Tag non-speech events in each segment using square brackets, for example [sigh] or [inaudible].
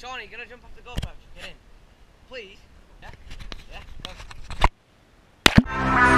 Shawnee, you gonna jump off the GoPro? Get in. Please. Yeah? Yeah? Go.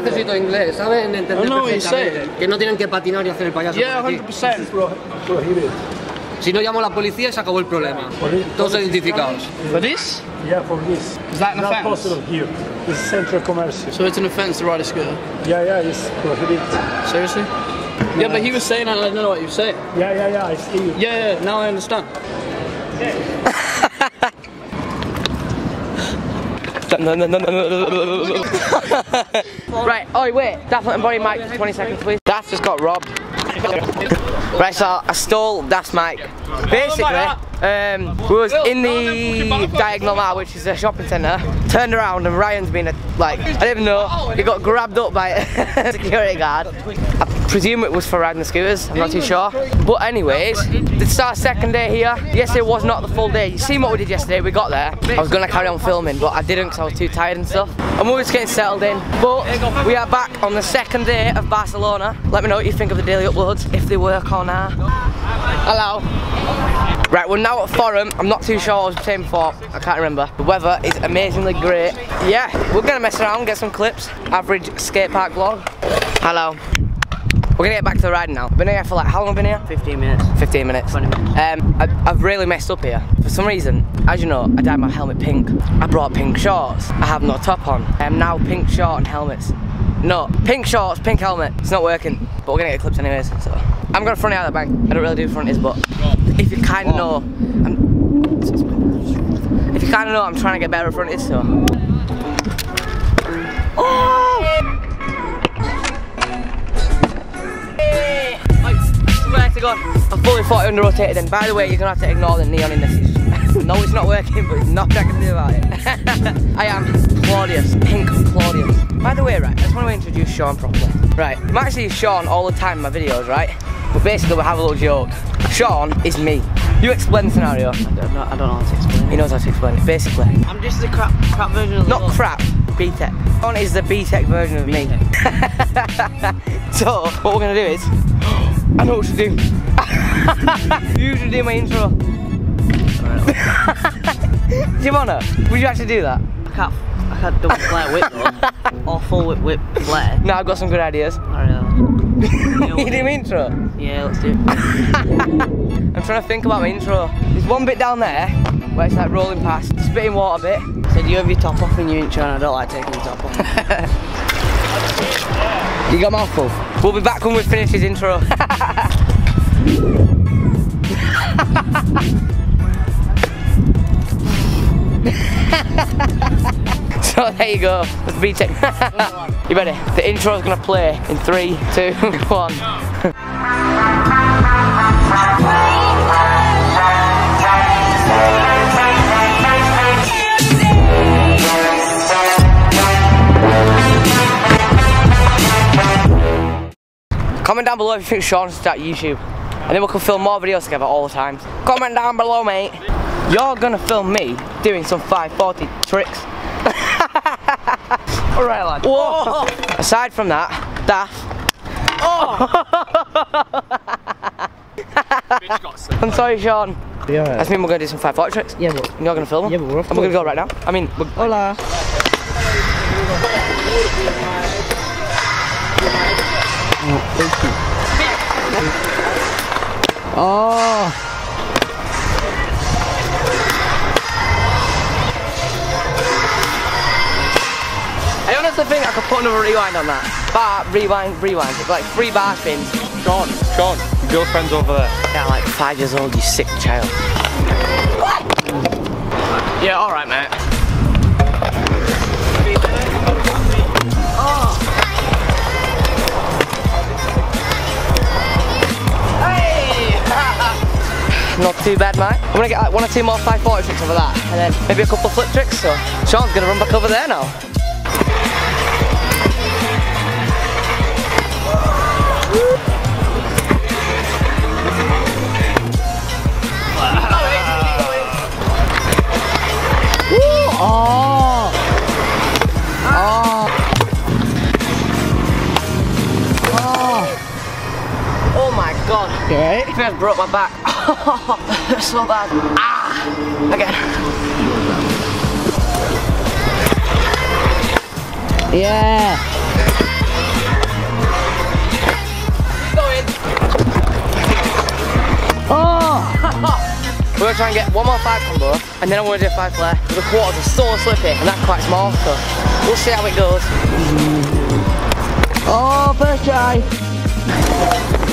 Necesito inglés, ¿saben? Entender you're perfectamente Que no tienen que patinar y hacer el payaso Yeah, por aquí. 100%. prohibited. Si no llamo a la policía se acabó el problema. Todos identificados. For this? Yeah, for this. Is that an Not offence? possible here. It's central commercial. So it's an offence to ride a scooter? Yeah, yeah, it's prohibited. Seriously? Yeah, but he was saying I didn't know what you saying. Yeah, yeah, yeah, I see you. Yeah, yeah, now I understand. [laughs] Right, oh wait, Daft and Body mic for 20 seconds please. Daft just got robbed. Right, so I stole Daft's mic. Basically, um, we was in the Diagonal Mar, which is a shopping centre, turned around and Ryan's been a, like, I don't know, he got grabbed up by a [laughs] security guard. Presume it was for riding the scooters, I'm not too sure. But anyways, it's our second day here. Yesterday was not the full day. You seen what we did yesterday, we got there. I was gonna carry on filming, but I didn't because I was too tired and stuff. I'm always getting settled in. But we are back on the second day of Barcelona. Let me know what you think of the daily uploads, if they work or not. Hello. Right, we're now at Forum. I'm not too sure what I was saying before. I can't remember. The weather is amazingly great. Yeah, we're gonna mess around, get some clips. Average skate park vlog. Hello. We're gonna get back to the riding now. Been here for like, how long have I been here? 15 minutes. 15 minutes. 20 minutes. Um, I, I've really messed up here. For some reason, as you know, I dyed my helmet pink. I brought pink shorts. I have no top on. I am now pink short and helmets. No, pink shorts, pink helmet. It's not working, but we're gonna get clips anyways. So I'm gonna front it out of the bank. I don't really do fronties, but if you kind of know, I'm, if you kind of know, I'm trying to get better at fronties. So. Oh! God, I fully thought it under rotated and by the way, you're gonna have to ignore the neon in this. [laughs] no, it's not working, but there's nothing I can do about it. [laughs] I am Claudius, pink Claudius. By the way, right, I just want to introduce Sean properly. Right, you might see Sean all the time in my videos, right? But basically, we have a little joke. Sean is me. You explain the scenario. I don't know, I don't know how to explain it. He knows how to explain it. Basically, I'm just the crap, crap version of the not crap, BTEC. Sean is the BTEC version of me. [laughs] so, what we're gonna do is, I know what to do. [laughs] you should do my intro. do you wanna? Would you actually do that? I can't, I can't double flare whip though. [laughs] or full whip whip flare. No, I've got some good ideas. Alright, you [laughs] do my intro? yeah, let's do it. I'm trying to think about my intro. There's one bit down there where it's like rolling past, spitting water bit. So do you have your top off in your intro and I don't like taking your top off. You got a mouthful? We'll be back when we finish his intro. [laughs] so there you go. Let's beat it. [laughs] you ready? The intro is gonna play in three, two, [laughs] one. Comment down below if you think Sean should start YouTube. And then we can film more videos together all the time. Comment down below, mate. You're gonna film me doing some 540 tricks. [laughs] Alright lad. Whoa! Aside from that, Daft. Oh. [laughs] I'm sorry, Sean. Yeah. That's mean we're gonna do some 540 tricks. Yeah, but You're gonna film them? Yeah, but we're off And we're gonna go right now. I mean, we're, Hola. Oh. I honestly think I could put another rewind on that. Bar, rewind, rewind. It's like three bar spins. Sean, Sean, your girlfriend's over there. Yeah, like five years old, you sick child. Yeah, alright, mate. Not too bad, mate. I'm gonna get like one or two more 540 tricks over that, and then maybe a couple flip tricks. So Sean's gonna run back over there now. Oh! My god. Okay. I think I broke my back. [laughs] so bad. Ah! Again. Yeah. Going. Oh! [laughs] We're gonna try and get one more five combo, and then I'm gonna do a five flare. The quarters are so slippy, and that's quite small, so we'll see how it goes. Oh, first try.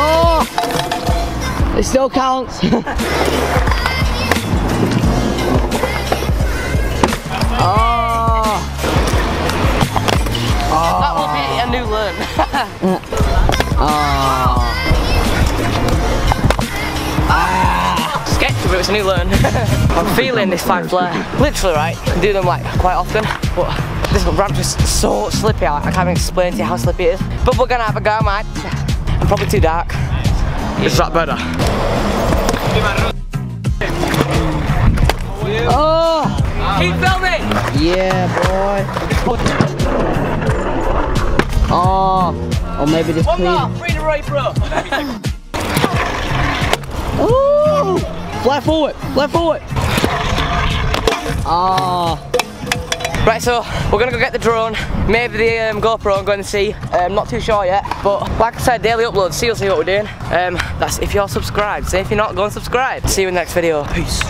Oh! It still counts. [laughs] oh! That will be a new learn. [laughs] Oh! Sketchy, but it's a new learn. [laughs] I'm feeling this five flare. Literally, right? I do them like quite often, but this ramp is so slippy. I I can't even explain to you how slippy it is. But we're gonna have a go, mate. I'm probably too dark. Is that better? Oh! Keep filming! Yeah, boy. Oh! Or maybe this One clean. more, free the right, bro. Ooh! Flat forward, flat forward. Oh, Right, so we're gonna go get the drone, maybe the um, GoPro and go and see. Um, not too sure yet, but like I said, daily uploads. See, you'll see what we're doing. Um, that's if you're subscribed. So if you're not, go and subscribe. See you in the next video. Peace.